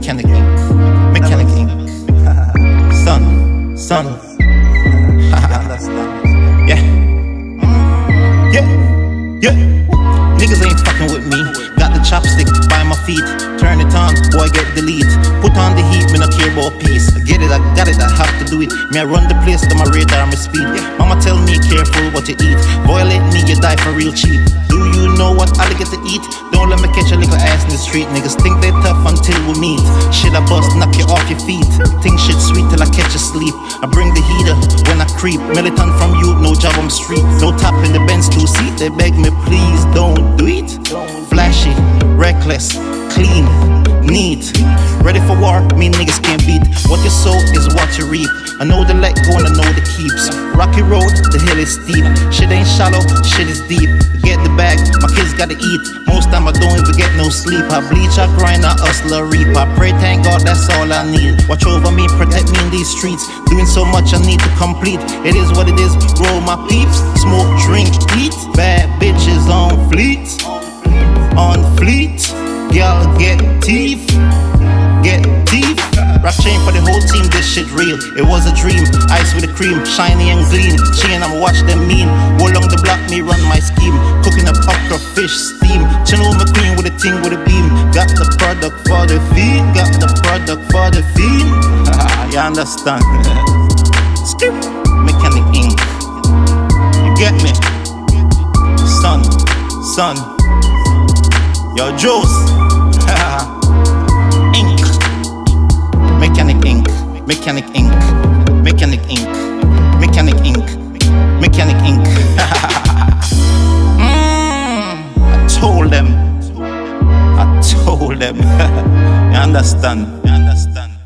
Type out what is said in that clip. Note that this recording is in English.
Mechanic Inc. Mechanic Inc. Son, son. yeah. Yeah. Yeah. Niggas ain't fucking with me. Got the chopstick by my feet. Turn it on, boy, get delete. Put on the heat, me not care about peace. I get it, I got it, I have to do it. Me, I run the place to my radar, my speed. Mama tell me careful what you eat. Violate me, die for real cheap. Do you know what alligator eat? Don't let me catch a little ass in the street. Niggas think they tough until we meet. Shit, I bust, knock you off your feet. Think shit sweet till I catch you sleep. I bring the heater when I creep. Militant from you, no job on the street. No tap in the Benz two seat. They beg me, please don't do it. Flashy, reckless, clean, neat. Ready for war, me niggas can't beat. What you sow is what you reap. I know the let go and I know the keeps. Rocky road, the hill is steep. Shit ain't shallow, shit is deep. Get the bag, my kids gotta eat. Most time I don't even get no sleep. I bleach, I grind, I hustle, I reap. I pray, thank God, that's all I need. Watch over me, protect me in these streets. Doing so much, I need to complete. It is what it is. Roll my peeps, smoke, drink, eat. Bad bitches on fleet, on fleet. y'all get teeth. Rap chain for the whole team, this shit real. It was a dream. Ice with the cream, shiny and I'ma watch them mean. Go along the block, me run my scheme. Cooking up okra, fish, steam. Channel my queen with a ting with a beam. Got the product for the feed, got the product for the feed. you understand? Skip. Mechanic inc. You get me? Son, son. Yo, Juice. Mechanic inc. Mechanic inc. Mechanic inc. Mechanic inc. mm, I told them. I told them. You understand? You understand?